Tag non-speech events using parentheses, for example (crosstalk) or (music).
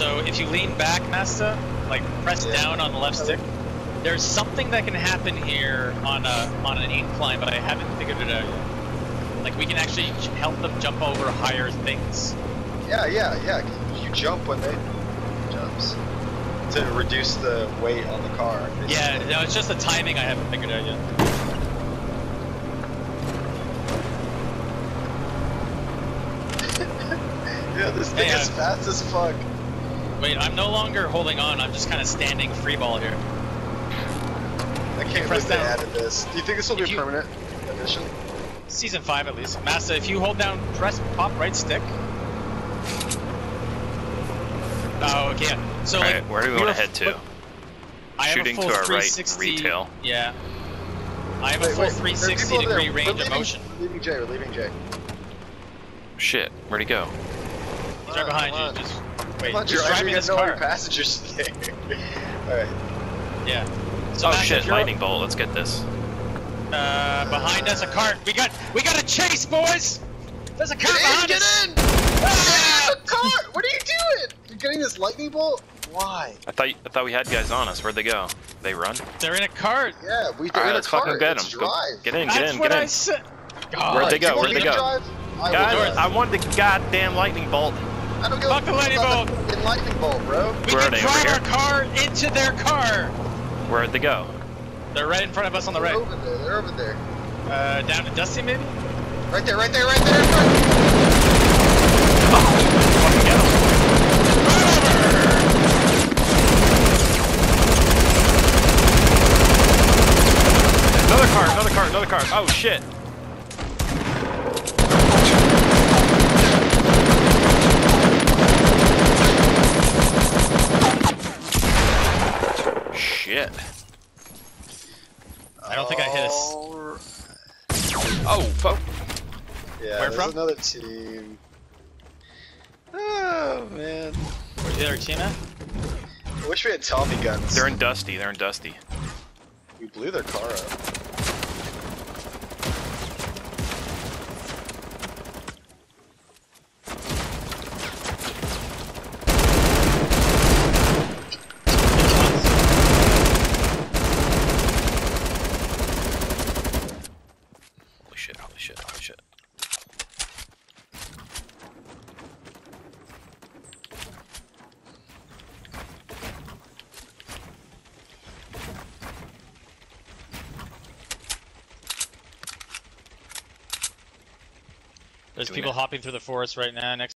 if you lean back, Masta, like press Yeah. down on the left stick, there's something that can happen here on a on an incline, but I haven't figured it out yet. Like we can actually help them jump over higher things. Yeah, yeah, yeah. You jump when they jumps to reduce the weight on the car. Yeah, no, it's just the timing I haven't figured out yet. (laughs) Yeah, this thing Hey, is uh, fast as fuck. Wait, I'm no longer holding on. I'm just kind of standing free ball here. I can't press down. added this. Do you think this will be a you- permanent addition? Season five at least. Massa, if you hold down, press pop right stick. Oh, okay. yeah. So Alright, like, where do we we want to head to? f- I have Shooting a full to our right, 360, retail. Yeah. I have Wait, a full wait, 360 degree there. range We're of motion. We're leaving Jay, we're leaving Jay. Shit, where'd he go? He's right oh, behind you. Just wait. Come on, He's I driving this (laughs) to know all car. your passengers today. Alright. Yeah. So Oh shit, lightning bolt. Let's get this. Uh, behind us a cart. We got we got a chase, boys. There's a car Get in, behind get us. in! Ah! Get in the car! What are you doing? You're getting this lightning bolt? Why? I thought I thought we had guys on us. Where'd they go? They run? They're in a cart. Yeah, we All they're right, in a let's car. fucking get Let's them. Go, get in, get That's in, what get I in. said. Where'd they go? want Where'd they go? drive? I will Guys. I wanted the goddamn lightning bolt. I don't give Fuck a the lightning bolt. the lightning bolt, bro. We Where can they, over drive here? our car into their car. Where'd they go? They're right in front of us on the They're right. over there. They're over there. Uh, down to Dusty maybe? Right there, right there, right there. in front. Fucking get 'em. Another car, another car, another car. Oh shit. Shit. I don't think I hit us. Alright. Oh, fuck. Yeah, Where there's from? another team. Oh man. Where's the other team at? I wish we had Tommy guns. They're in Dusty, they're in Dusty. We blew their car up. Holy shit, holy shit, holy shit. There's people it. hopping through the forest right now next